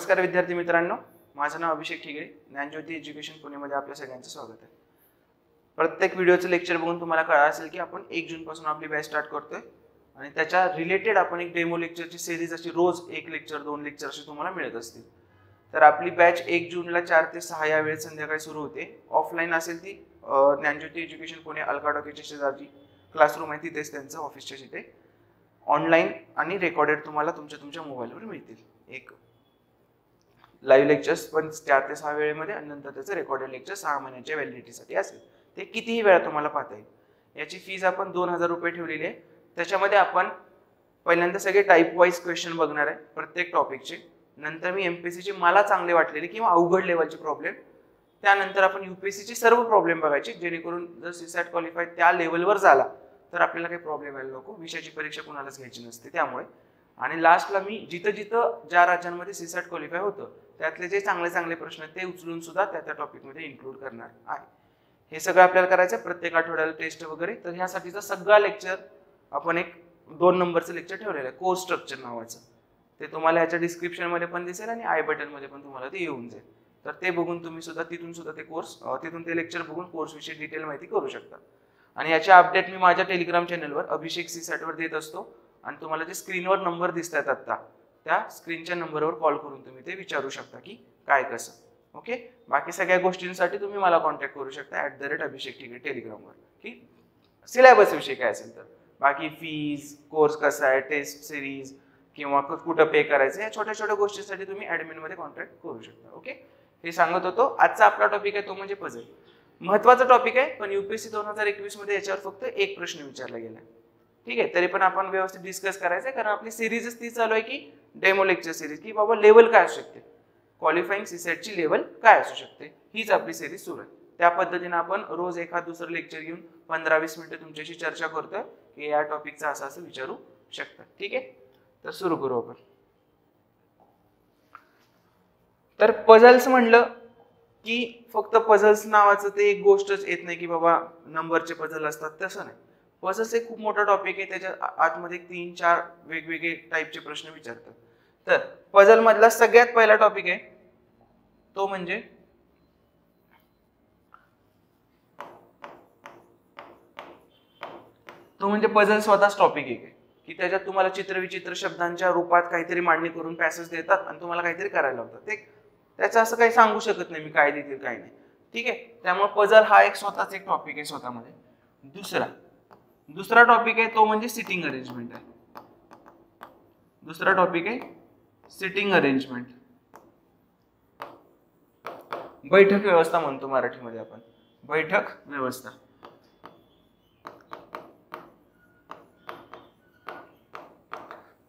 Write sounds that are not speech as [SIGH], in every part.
नमस्कार विद्यार्थी मित्रांनो. माझं नाव अभिषेक ठिगळे. ज्ञानज्योती एज्युकेशन पुणेमध्ये आपल्या सगळ्यांचं स्वागत आहे. प्रत्येक व्हिडिओचं लेक्चर बघून तुम्हाला कळलं असेल की आपण एक जूनपासून आपली बॅच स्टार्ट करतोय. आणि त्याच्या रिलेटेड आपण एक डेमो लेक्चरची सिरीज अशी रोज एक लेक्चर दोन लेक्चर अशी तुम्हाला मिळत असतील. तर आपली बॅच एक जूनला चार ते सहा या वेळेत संध्याकाळी सुरू होते. ऑफलाईन असेल ती ज्ञानज्योती एज्युकेशन पुणे अल्काडॉकीच्या शेजारची क्लासरूम आहे तिथेच त्यांचं ऑफिसच्या तिथे. ऑनलाईन आणि रेकॉर्डेड तुम्हाला तुमच्या तुमच्या मोबाईलवर मिळतील. एक लाईव्ह लेक्चर्स पण चार ते सहा वेळेमध्ये आणि नंतर त्याचं रेकॉर्डेड लेक्चर सहा महिन्याच्या व्हॅलिडिटीसाठी असेल. ते कितीही वेळा तुम्हाला पाहता येईल. याची फीज आपण दोन हजार रुपये ठेवलेली आहे. त्याच्यामध्ये आपण पहिल्यांदा सगळे टाईप वाईज क्वेश्चन बघणार आहे. प्रत्येक टॉपिकचे नंतर मी एम पी सीचे मला चांगले वाटलेले किंवा अवघड लेवलचे प्रॉब्लेम त्यानंतर आपण यू पी सीचे सर्व प्रॉब्लेम बघायचे. जेणेकरून जर सीसॅट क्वालिफाय त्या लेवलवर झाला तर आपल्याला काही प्रॉब्लेम यायला नको. विषयाची परीक्षा कुणालाच घ्यायची नसते. त्यामुळे आणि लास्टला मी जिथं जिथं ज्या राज्यांमध्ये सीसॅट क्वालिफाय होतं त्यातले जे चांगले चांगले प्रश्न आहेत ते उचलून सुद्धा त्या त्या टॉपिकमध्ये इन्क्लूड करणार आहे. हे सगळं आपल्याला करायचं आहे प्रत्येक आठवड्याला टेस्ट वगैरे. तर ह्यासाठीचा सगळा लेक्चर आपण एक दोन नंबरचं लेक्चर ठेवलेलं आहे कोर्स स्ट्रक्चर नावाचं. ते तुम्हाला ह्याच्या डिस्क्रिप्शनमध्ये पण दिसेल आणि आय बटनमध्ये पण तुम्हाला ते येऊन जाईल. तर ते बघून तुम्ही सुद्धा तिथून सुद्धा ते कोर्स तिथून ते लेक्चर बघून कोर्सविषयी डिटेल माहिती करू शकता. आणि याचे अपडेट मी माझ्या टेलिग्राम चॅनलवर अभिषेक सी सॅटवर देत असतो. आणि तुम्हाला जे स्क्रीनवर नंबर दिसत आहेत आत्ता त्या स्क्रीनच्या नंबरवर कॉल करून तुम्ही ते विचारू शकता की काय कसं. ओके? बाकी सगळ्या गोष्टींसाठी तुम्ही मला कॉन्टॅक्ट करू शकता ॲट द रेट अभिषेक ठिके टेलिग्रामवर की सिलेबसविषयी काय असेल तर. बाकी फीज कोर्स कसा आहे टेस्ट सिरीज किंवा कुठं पे करायचं या छोट्या छोट्या गोष्टींसाठी तुम्ही ॲडमिनमध्ये कॉन्टॅक्ट करू शकता ओके? हे सांगत होतो आजचा आपला टॉपिक आहे तो म्हणजे पझल महत्त्वाचा टॉपिक आहे पण युपीएससी दोन हजार एकवीसमध्ये याच्यावर फक्त एक प्रश्न विचारला गेला ठीक आहे तरी पण आपण व्यवस्थित डिस्कस करायचं आहे. कारण आपली सिरीजच ती चालू आहे की डेमो लेक्चर सिरीज की बाबा लेवल काय असू शकते? क्वालिफाईंग सीसेटची लेवल काय असू शकते? हीच आपली सिरीज सुरू आहे. त्या पद्धतीने आपण रोज एखाद दुसरं लेक्चर घेऊन पंधरा वीस मिनिटं तुमच्याशी चर्चा करतोय की या टॉपिकचा असं असं विचारू शकता. ठीक आहे? तर सुरू करू आपण. तर पझल्स म्हणलं की फक्त पझल्स नावाचं ते एक गोष्टच येत नाही की बाबा नंबरचे पझल असतात तसं नाही. पझल्स एक खूप मोठा टॉपिक आहे त्याच्या आतमध्ये तीन चार वेगवेगळे टाईपचे प्रश्न विचारतात. तर पझल मधला सगळ्यात पहिला टॉपिक आहे तो म्हणजे तो म्हणजे पझल स्वतःच टॉपिक एक आहे. की त्याच्यात तुम्हाला चित्रविचित्र शब्दांच्या रूपात काहीतरी मांडणी करून पॅसेज देतात आणि तुम्हाला काहीतरी करायला लावतात. ते त्याचं असं काही सांगू शकत नाही मी काय देतील काय नाही. ठीक आहे? त्यामुळे पझल हा एक स्वतःच एक टॉपिक आहे स्वतःमध्ये. दुसरा दुसरा टॉपिक आहे तो म्हणजे सिटिंग अरेंजमेंट आहे. दुसरा टॉपिक आहे सिटिंग अरेंजमेंट बैठक व्यवस्था म्हणतो मराठीमध्ये आपण. बैठक व्यवस्था.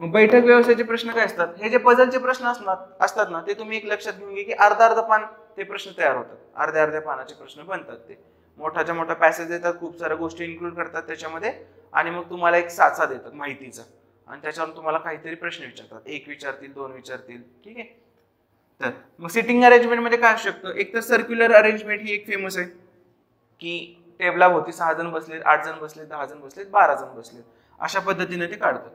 मग बैठक व्यवस्थेचे प्रश्न काय असतात? हे जे पझलचे प्रश्न असतात असतात ना ते तुम्ही एक लक्षात घेऊन घे की अर्धा अर्धा पान ते प्रश्न तयार होतात. अर्ध्या अर्ध्या पानाचे प्रश्न बनतात ते. मोठाच्या मोठा पॅसेज देतात खूप साऱ्या गोष्टी इन्क्लूड करतात त्याच्यामध्ये. आणि मग तुम्हाला एक साचा देतात माहितीचा. आणि त्याच्यावर तुम्हाला काहीतरी प्रश्न विचारतात. एक विचारतील दोन विचारतील. ठीक आहे? तर मग सिटिंग अरेंजमेंटमध्ये काय असू शकतं? एक तर सर्क्युलर अरेंजमेंट ही एक फेमस आहे. की टेबलाभोवती सहा जण बसलेत आठ जण बसलेत दहा जण बसलेत बारा जण बसलेत. अशा पद्धतीने ते काढतात.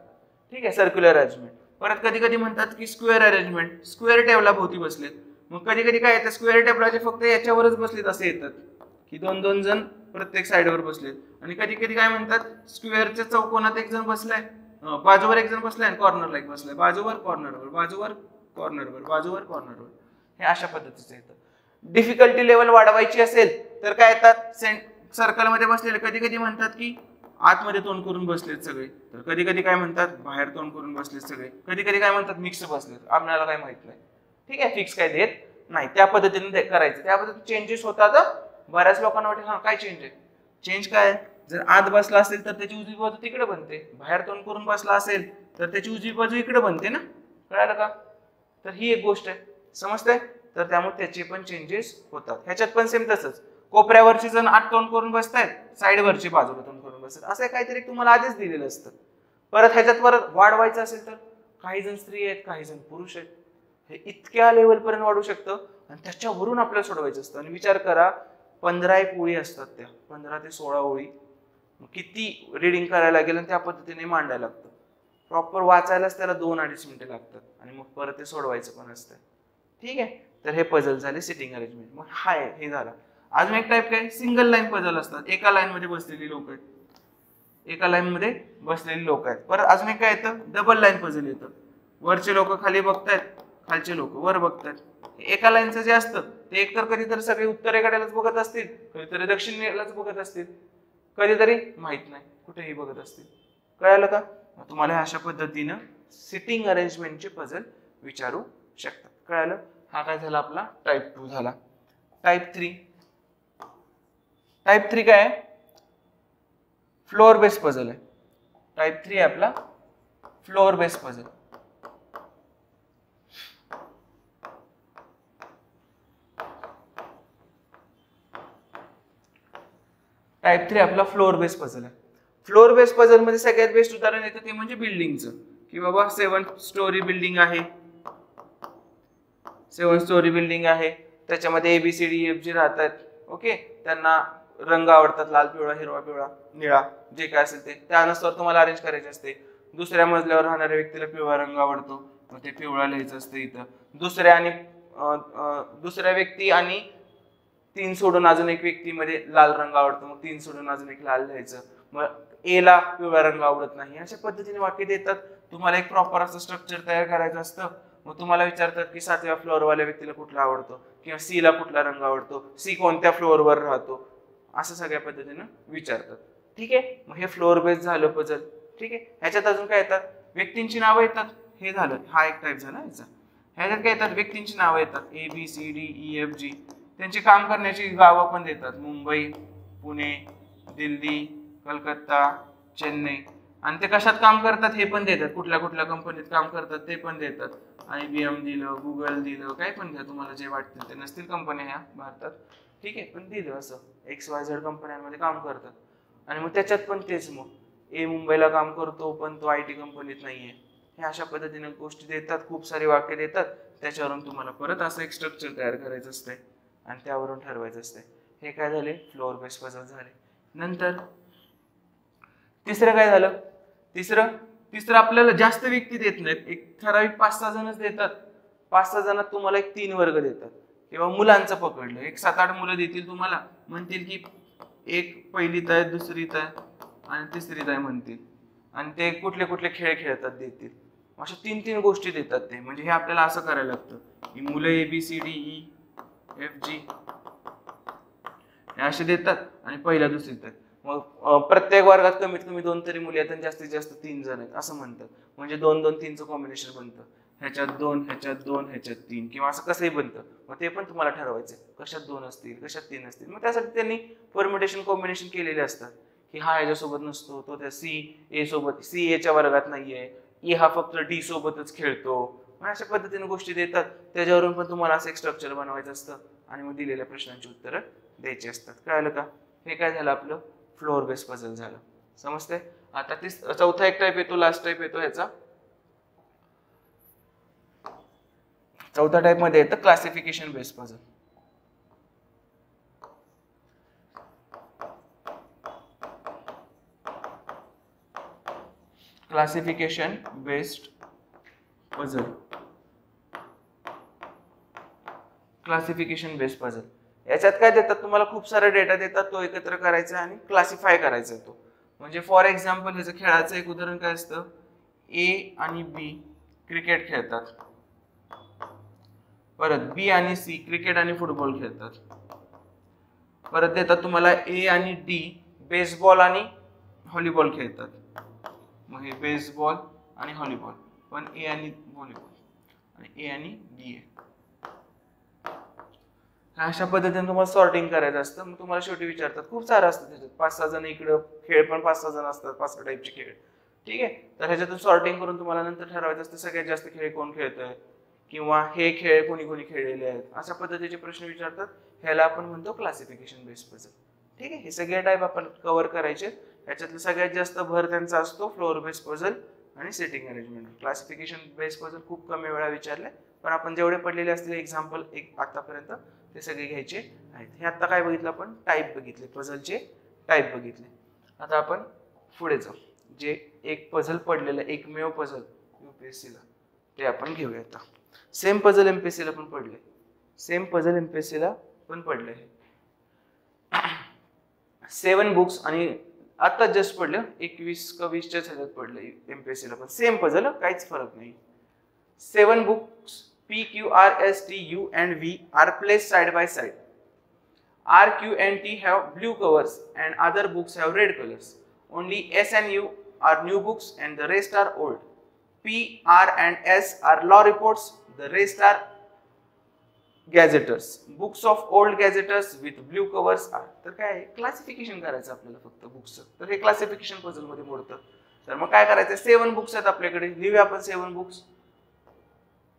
ठीक आहे? सर्क्युलर अरेंजमेंट परत कधी कधी म्हणतात की स्क्वेअर अरेंजमेंट स्क्वेअर टेबलाभोवती बसलेत. मग कधी कधी काय येतं? स्क्वेअर टेबलाचे फक्त याच्यावरच बसलेत असे येतात की दोन दोन जण प्रत्येक साईडवर बसलेत आणि कधी कधी काय म्हणतात स्क्वेअरच्या चौकोनात एक जण बसलाय बाजूवर एक जण बसलाय आणि कॉर्नरला एक बसलाय. बाजूवर कॉर्नरवर बाजूवर कॉर्नरवर बाजूवर कॉर्नरवर हे अशा पद्धतीचं येतं. डिफिकल्टी लेवल वाढवायची असेल तर काय येतात? सेंट सर्कलमध्ये बसलेले कधी कधी म्हणतात की आतमध्ये तोंड करून बसलेत सगळे. तर कधी कधी काय म्हणतात बाहेर तोंड करून बसलेत सगळे. कधी कधी काय म्हणतात मिक्स बसलेत. आपल्याला काय माहीत नाही. ठीक आहे फिक्स काय देत नाही. त्या पद्धतीने करायचं. त्या पद्धतीने चेंजेस होतात बऱ्याच लोकांना वाटेल हा काय चेंज आहे? चेंज काय? आहे? जर आत बसला असेल तर त्याची उजवी बाजू तिकडे बनते. बाहेर तोंड करून बसला असेल तर त्याची उजवी बाजू इकडे बनते ना? कळालं का? तर ही एक गोष्ट आहे. समजते तर त्यामुळे त्याचे पण चेंजेस होतात. ह्याच्यात पण सेम तसंच. कोपऱ्यावरची जण आत तोंड करून बसतायत साईडवरची बाजूला तोंड करून बसतात. असं काहीतरी तुम्हाला आधीच दिलेलं असतं. परत ह्याच्यात परत वाढवायचं असेल तर? काही जण स्त्री आहेत काही जण पुरुष आहेत. हे इतक्या लेवलपर्यंत वाढू शकतं आणि त्याच्यावरून आपल्याला सोडवायचं असतं. आणि विचार करा पंधरा एक ओळी असतात त्या पंधरा ते सोळा ओळी किती रिडिंग करायला लागेल आणि त्या पद्धतीने मांडायला लागतं. प्रॉपर वाचायलाच त्याला दोन अडीच मिनटं लागतात आणि मग परत ते सोडवायचं पण असतं ठीक आहे? तर हे पझल झाले सिटिंग अरेंजमेंट मग हाय हे झालं. अजून एक टाईप काय? सिंगल लाईन पझल असतात. एका लाईनमध्ये बसलेली लोक आहेत. एका लाईनमध्ये बसलेली लोक आहेत. परत अजून एक काय येतं? डबल लाईन पझल येतं. वरचे लोक खाली बघतायत खालचे लोक वर बघतायत. एका लाईनचं जे असतं ते एकतर कधीतरी सगळे उत्तरेकडेलाच बघत असतील कधीतरी दक्षिणेलाच बघत असतील. कधीतरी माहीत नाही कुठेही बघत असतील. कळालं का? मग तुम्हाला अशा पद्धतीनं सिटिंग अरेंजमेंटचे पझल विचारू शकतात कळालं? हा काय झाला आपला? टाईप टू झाला. टाईप थ्री टाईप थ्री काय आहे? फ्लोअर बेस पझल आहे. टाईप थ्री आहे आपला floor base puzzle type three आपला फ्लोअर बेस पझल आहे. फ्लोअर बेस पझलमध्ये सगळ्यात बेस्ट उदाहरण येतं ते म्हणजे बिल्डिंगचं की बाबा सेवन स्टोरी बिल्डिंग आहे. सेवन स्टोरी बिल्डिंग आहे. त्याच्यामध्ये A B C D F G राहतात. ओके त्यांना रंग आवडतात लाल पिवळा हिरवा पिवळा निळा जे काय असेल ते. त्यानुसार तुम्हाला अरेंज करायचे असते. दुसऱ्या मजल्यावर राहणाऱ्या व्यक्तीला पिवळा रंग आवडतो. मग ते पिवळा लिहायचं असतं इथं. दुसऱ्या आणि दुसऱ्या व्यक्ती आणि तीन सोडून अजून एक व्यक्तीमध्ये लाल रंग आवडतो मग तीन सोडून अजून एक लाल लिहायचं मग ए ला पिवळा रंग आवडत नाही. अशा पद्धतीने वाक्य देतात. तुम्हाला एक प्रॉपर असं स्ट्रक्चर तयार करायचं असतं. मग तुम्हाला विचारतात की सातव्या फ्लोअरवाल्या व्यक्तीला कुठला आवडतो? किंवा सी ला कुठला रंग आवडतो? सी कोणत्या फ्लोअरवर राहतो? असं सगळ्या पद्धतीनं विचारतात. ठीक आहे? मग हे फ्लोअर बेस झालं पजल ठीक आहे? ह्याच्यात अजून काय येतात? व्यक्तींची नावं येतात. हे झालं. हा एक टाईप झाला याचा. ह्याच्यात काय येतात? व्यक्तींची नावं येतात. A B C D E F G त्यांची काम करण्याची गावं पण देतात. मुंबई पुणे दिल्ली कलकत्ता चेन्नई. आणि ते कशात काम करतात हे पण देतात. कुठल्या कुठल्या कंपनीत काम करतात ते पण देतात. आय बी एम दिलं गुगल दिलं काय पण द्या तुम्हाला जे वाटतं ते. नसतील कंपन्या ह्या भारतात. ठीक आहे पण दिलं असं. एक्स वाय झेड कंपन्यांमध्ये काम करतात. आणि मग त्याच्यात पण तेच मग. ए मुंबईला काम करतो पण तो आय टी कंपनीत नाही आहे हे अशा पद्धतीने गोष्टी देतात खूप सारी वाक्य देतात. त्याच्यावरून तुम्हाला परत असं एक स्ट्रक्चर तयार करायचं असतंय. आणि त्यावरून ठरवायचं असतंय. हे काय झाले? फ्लोअर बेस पझल झाले. नंतर तिसरं काय झालं? तिसरं तिसरं आपल्याला जास्त व्यक्ती देत नाहीत. एक ठराविक पाच सहा जणच देतात. पाच सहा जणात तुम्हाला एक तीन वर्ग देतात. किंवा मुलांचं पकडलं. एक सात आठ मुलं देतील तुम्हाला. म्हणतील की एक पहिलीत आहे दुसरीत आहे आणि तिसरीत आहे म्हणतील. आणि ते कुठले कुठले खेळ खेळतात देतील. अशा तीन तीन गोष्टी देतात ते. म्हणजे हे आपल्याला असं करायला लागतं. की मुलं A B C D E F G हे असे देतात आणि पहिल्या दुसरी देतात. मग प्रत्येक वर्गात कमीत कमी दोन तरी मुली आहेत आणि जास्तीत जास्त तीन जण आहेत असं म्हणतात. म्हणजे दोन दोन तीनचं कॉम्बिनेशन बनतं. ह्याच्यात दोन ह्याच्यात दोन ह्याच्यात तीन किंवा असं कसंही बनतं. मग ते पण तुम्हाला ठरवायचं कशात दोन असतील कशात तीन असतील. मग त्यासाठी त्यांनी परमिटेशन कॉम्बिनेशन केलेले असतात. की हा याच्यासोबत नसतो तो त्या सी ए सोबत सी एच्या वर्गात नाहीये. ई हा फक्त डी सोबतच खेळतो. अशा पद्धतीने गोष्टी देतात. त्याच्यावरून पण तुम्हाला असं एक स्ट्रक्चर बनवायचं असतं. आणि मग दिलेल्या प्रश्नांची उत्तरं द्यायची असतात. कळलं का? हे काय झालं आपलं? फ्लोअर बेस पझल झालं. समजते आता तीस चौथा एक टाईप येतो लास्ट टाईप येतो ह्याचा चौथ्या टाईपमध्ये येतं classification base puzzle classification based puzzle classification based puzzle याच्यात काय देतात तुम्हाला? खूप सारा डेटा देतात तो एकत्र करायचा आणि क्लासिफाय करायचा तो. म्हणजे फॉर एक्झाम्पल ह्याचं खेळाचं एक उदाहरण काय असतं? ए आणि बी क्रिकेट खेळतात. परत बी आणि सी क्रिकेट आणि फुटबॉल खेळतात. परत देतात तुम्हाला ए आणि डी बेसबॉल आणि व्हॉलीबॉल खेळतात. मग हे बेसबॉल आणि व्हॉलीबॉल पण ए आणि व्हॉलीबॉल आणि ए आणि डी आहे. अशा पद्धतीने तुम्हाला सॉर्टिंग करायचं असतं. मग तुम्हाला शेवटी विचारतात खूप सारं असतं त्याच्यात पाच सहा जण इकडं खेळ पण पाच सहा जण असतात पाच सहा टाईपचे खेळ. ठीक आहे? तर ह्याच्यातून सॉर्टिंग करून तुम्हाला नंतर ठरवायचं असतं सगळ्यात जास्त खेळ कोण खेळतोय? किंवा हे खेळ कोणी कोणी खेळलेले आहेत? अशा पद्धतीचे प्रश्न विचारतात. ह्याला आपण म्हणतो क्लासिफिकेशन बेस पझल ठीक आहे? हे सगळे टाईप आपण कव्हर करायचे. ह्याच्यातलं सगळ्यात जास्त भर त्यांचा असतो फ्लोअर बेस पझल आणि setting arrangement classification base puzzle खूप कमी वेळा विचारले पण आपण जेवढे पडलेले असतील एक्झाम्पल एक आतापर्यंत ते सगळे घ्यायचे आहेत. हे आत्ता काय बघितलं आपण? टाईप बघितले. पझलचे टाईप बघितले. आता आपण पुढे जाऊ. जे एक पझल पडलेलं एकमेव पझल यू पी एस सीला ते आपण घेऊया आता. Same puzzle M P S सीला पण पडले. Same puzzle M P S सीला पण पडले. [CLEARS THROAT] सेवन बुक्स आणि आत्ता जस्ट पडलं. एकवीस का वीसच्याच ह्याच्यात पडलं सीला पण सेम पझल काहीच फरक नाही. Seven books P, Q, R, S, T, U and V are placed side by side. R, Q, and T have blue covers and other books have red colors. Only S and U are new books and the rest are old. P, R, and S are law reports, the rest are gazetters. Books of old gazetters with blue covers are. तर काय classification करायचं आपल्याला फक्त बुक्सचं तर हे classification पझलमध्ये मोडतं तर मग काय करायचं सेवन बुक्स आहेत आपल्याकडे लिहूया आपण seven books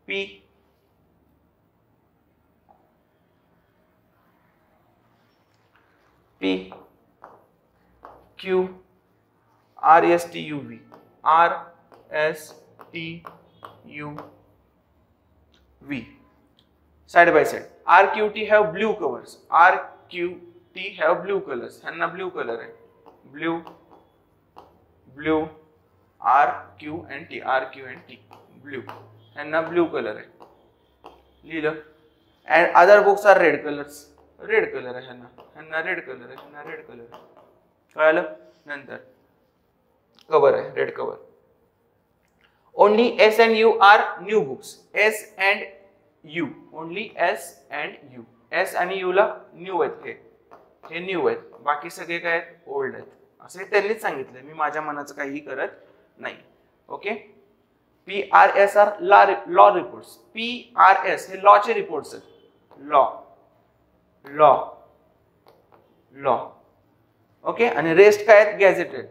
P P Q R S T U V R S T U V side by side R Q T have blue covers R Q T have blue colours ह्यांना blue colour आहे blue blue R Q and T R Q and T blue ह्यांना blue colour आहे लिहिलं and other books are red colours red colour आहे ह्यांना. ह्यांना red colour आहे ह्यांना रेड कलर कळालं? नंतर. कवर आहे red cover only S and U are new books S and U only S and U S आणि यू ला न्यू आहेत हे. हे न्यू आहेत. बाकी सगळे काय आहेत? ओल्ड आहेत. असे त्यांनीच सांगितलं मी माझ्या मनाचं काहीही करत नाही. Okay P R S R law law reports P R S हे लॉचे रिपोर्ट्स आहेत. Law law. लॉ. ओके? आणि रेस्ट काय आहेत? गॅझेटेड.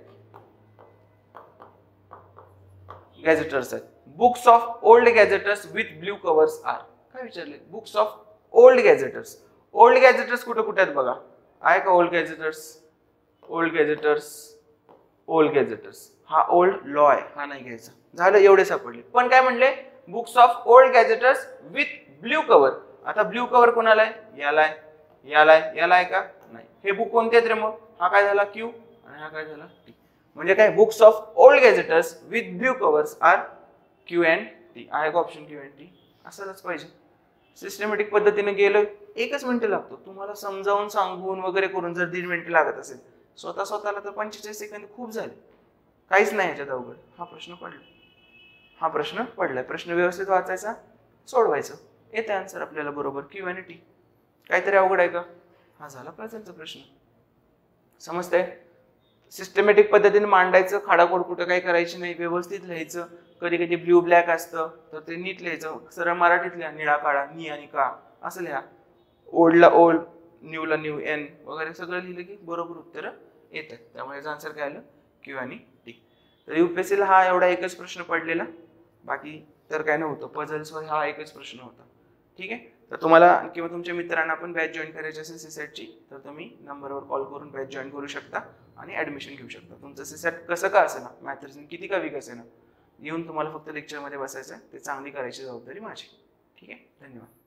गॅझेटर्स आहेत. Books of old gazetteers with blue covers are. काय विचारले? Books of old gazetteers. Old gazetteers कुठे कुठे आहेत बघा? आहे का old gazetteers? Old gazetteers. Old gazetteers. हा ओल्ड लॉ आहे. हा नाही घ्यायचा. झालं एवढे सापडले. पण काय म्हणले? Books of old gazetteers with blue cover आता ब्ल्यू कवर कोणाला आहे? याला आहे. याला आहे याला आहे का? नाही. हे बुक कोणते आहेत रे मग? हा काय झाला? क्यू आणि हा काय झाला? टी म्हणजे काय? Books of old gazetteers with blue covers are Q and T आहे का ऑप्शन क्यू अँड टी असायलाच पाहिजे. सिस्टमॅटिक पद्धतीने गेलोय एकच मिनिट लागतो. तुम्हाला समजावून सांगून वगैरे करून जर दीड मिनिट लागत असेल स्वतः स्वतःला तर पंचेचाळीस सेकंद खूप झाले. काहीच नाही याच्यात अवघड. हा प्रश्न पडला. हा प्रश्न पडलाय. प्रश्न व्यवस्थित वाचायचा सोडवायचं. येते आन्सर आपल्याला बरोबर. क्यू आणि टी काहीतरी अवघड आहे का? हा झाला प्रेझेंटचा प्रश्न. समजतंय? सिस्टमॅटिक पद्धतीने मांडायचं खाडाखोड कुठं काही करायची नाही व्यवस्थित लिहायचं कधी कधी ब्ल्यू ब्लॅक असतं तर ते नीट लिहायचं सरळ मराठीत लिहा निळा काळा नी आणि का असं लिहा. ओल्डला ओल्ड न्यूला न्यू एन वगैरे सगळं लिहिलं की बरोबर उत्तरं येतात. त्यामुळे याचा आन्सर काय आलं? क्यू आणि टी तर युपीएससीला हा एवढा एकच प्रश्न पडलेला. बाकी तर काय नव्हतं. पझल्सवर हा एकच प्रश्न होता. ठीक आहे? तर तुम्हाला किंवा तुमच्या मित्रांना पण बॅच जॉईन करायची असेल सीसेटची तर तुम्ही नंबरवर कॉल करून बॅच जॉईन करू शकता आणि ॲडमिशन घेऊ शकता. तुमचं सीसेट कसं का असेल ना किती का वीक असेल ना? येऊन तुम्हाला फक्त लेक्चरमध्ये बसायचं ते चांगली करायची जबाबदारी माझी. ठीक आहे? धन्यवाद.